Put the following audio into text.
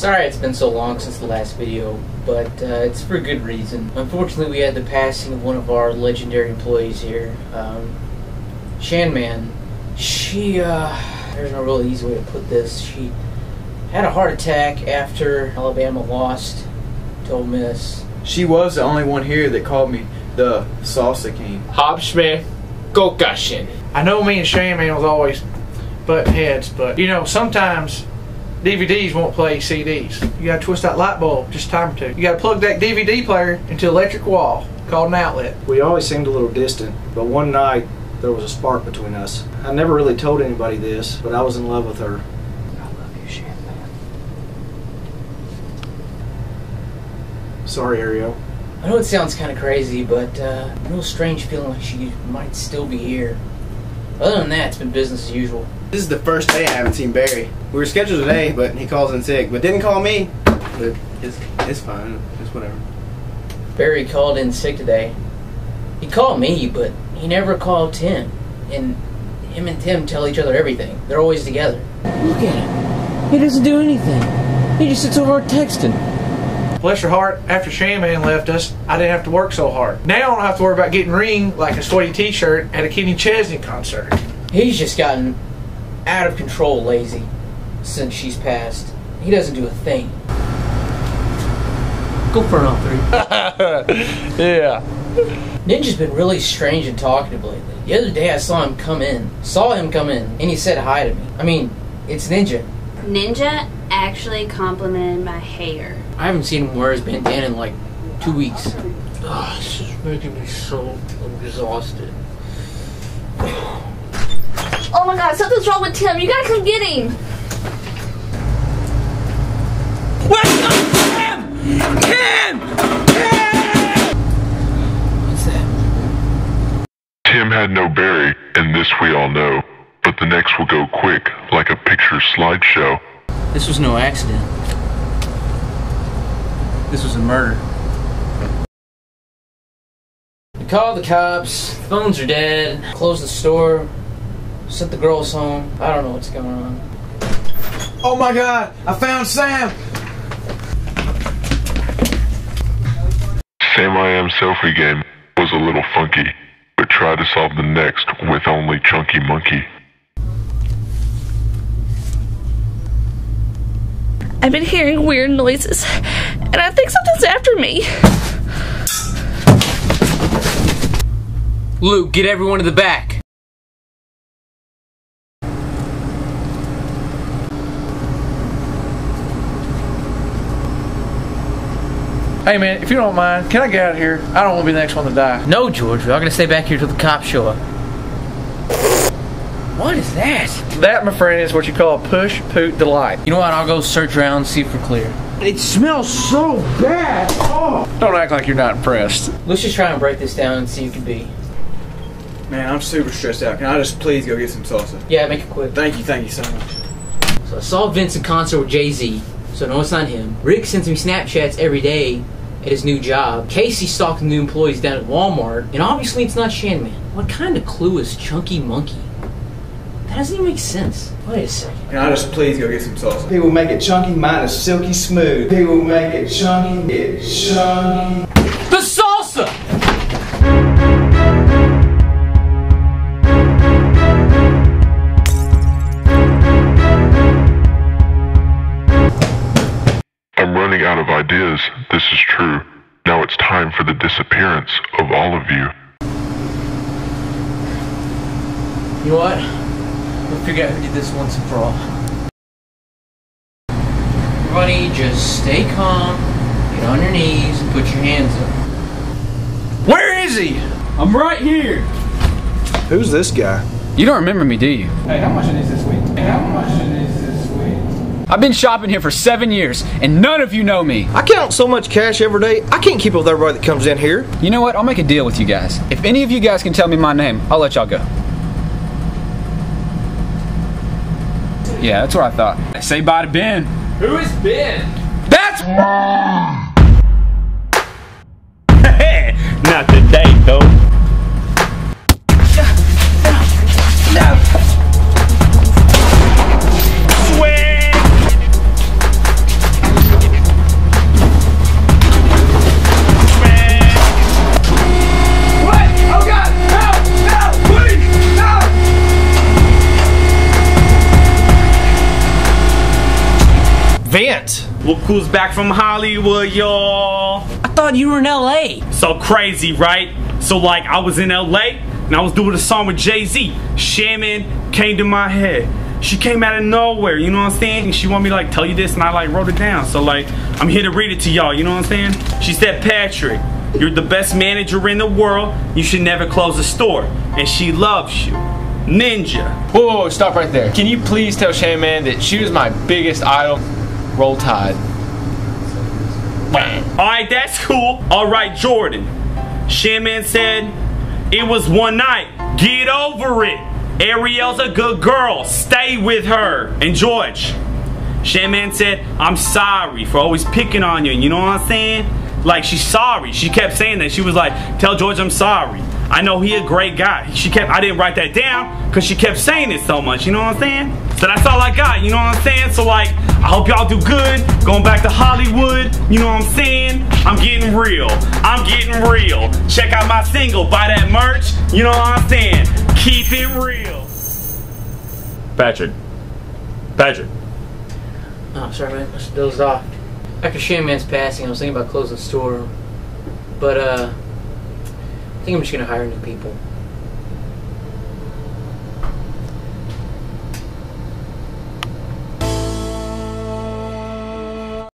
Sorry it's been so long since the last video, but uh, it's for a good reason. Unfortunately, we had the passing of one of our legendary employees here, um, Shanman. She, uh, there's no real easy way to put this. She had a heart attack after Alabama lost to Ole Miss. She was the only one here that called me the Salsa King. Hobsmith, Gokashin. I know me and Shanman was always butting heads, but you know, sometimes DVDs won't play CDs. You gotta twist that light bulb just a time or two. You gotta plug that DVD player into electric wall called an outlet. We always seemed a little distant, but one night there was a spark between us. I never really told anybody this, but I was in love with her. I love you, Shanman. Sorry, Ariel. I know it sounds kind of crazy, but uh, a real strange feeling like she might still be here. Other than that, it's been business as usual. This is the first day I haven't seen Barry. We were scheduled today, mm-hmm. but he calls in sick. But didn't call me. But it's it's fine. It's whatever. Barry called in sick today. He called me, but he never called Tim. And him and Tim tell each other everything. They're always together. Look at him. He doesn't do anything. He just sits over texting. Bless her heart, after Shaman left us, I didn't have to work so hard. Now I don't have to worry about getting ring like a sweaty t-shirt at a Kenny Chesney concert. He's just gotten out of control lazy since she's passed. He doesn't do a thing. Go for an all three. Yeah. Ninja's been really strange and talkative lately. The other day I saw him come in. Saw him come in, and he said hi to me. I mean, it's Ninja. Ninja actually complimented my hair. I haven't seen him wear his bandana in like two weeks. Oh, this is making me so exhausted. Oh my god, something's wrong with Tim. You gotta come get him. Where's Tim? Tim? What's that? Tim had no Barry, and this we all know. But the next will go quick, like a picture slideshow. This was no accident. This was a murder. We called the cops. Phones are dead. Closed the store. Sent the girls home. I don't know what's going on. Oh my god, I found Sam! Sam I Am Selfie game was a little funky, but try to solve the next with only Chunky Monkey. I've been hearing weird noises, and I think something's after me. Luke, get everyone to the back. Hey man, if you don't mind, can I get out of here? I don't want to be the next one to die. No, George, we're all gonna stay back here till the cops show up. What is that? That, my friend, is what you call a push poot delight. You know what? I'll go search around, see if we're clear. It smells so bad. Oh. Don't act like you're not impressed. Let's just try and break this down and see who can be. Man, I'm super stressed out. Can I just please go get some salsa? Yeah, make it quick. Thank you, thank you so much. So I saw Vince in concert with Jay Z, so no, it's not him. Rick sends me Snapchats every day at his new job. Casey stalking new employees down at Walmart, and obviously it's not Shanman. What kind of clue is Chunky Monkey? That doesn't even make sense. Wait a second. Can I just please go get some salsa? People make it chunky, mine is silky smooth. People make it chunky, it chunky. The salsa! I'm running out of ideas, this is true. Now it's time for the disappearance of all of you. You know what? We'll figure out who did this once and for all. Everybody, just stay calm, get on your knees, and put your hands up. Where is he? I'm right here. Who's this guy? You don't remember me, do you? Hey, how much is this week? Hey, how much is this week? I've been shopping here for seven years, and none of you know me. I count so much cash every day, I can't keep up with everybody that comes in here. You know what? I'll make a deal with you guys. If any of you guys can tell me my name, I'll let y'all go. Yeah, that's what I thought. Say bye to Ben. Who is Ben? That's Not today, though. Vince. Look who's back from Hollywood, y'all. I thought you were in LA. So crazy, right? So like I was in LA and I was doing a song with Jay-Z. Shaman came to my head. She came out of nowhere, you know what I'm saying? And she want me to like tell you this and I like wrote it down. So like I'm here to read it to y'all, you know what I'm saying? She said, Patrick, you're the best manager in the world. You should never close a store. And she loves you. Ninja. Whoa, whoa, whoa, stop right there. Can you please tell Shane Man that she was my biggest idol? Roll Tide. Alright, that's cool. Alright, Jordan. Shaman said, It was one night. Get over it. Ariel's a good girl. Stay with her. And George. Shaman said, I'm sorry for always picking on you. You know what I'm saying? Like, she's sorry. She kept saying that. She was like, Tell George I'm sorry. I know he a great guy. She kept, I didn't write that down because she kept saying it so much. You know what I'm saying? That's all I got. You know what I'm saying? So, like, I hope y'all do good. Going back to Hollywood. You know what I'm saying? I'm getting real. I'm getting real. Check out my single. Buy that merch. You know what I'm saying? Keep it real. Patrick. Patrick. Oh, sorry, man. I just dozed off. After Shane Man's passing, I was thinking about closing the store. But, uh, I think I'm just gonna hire new people.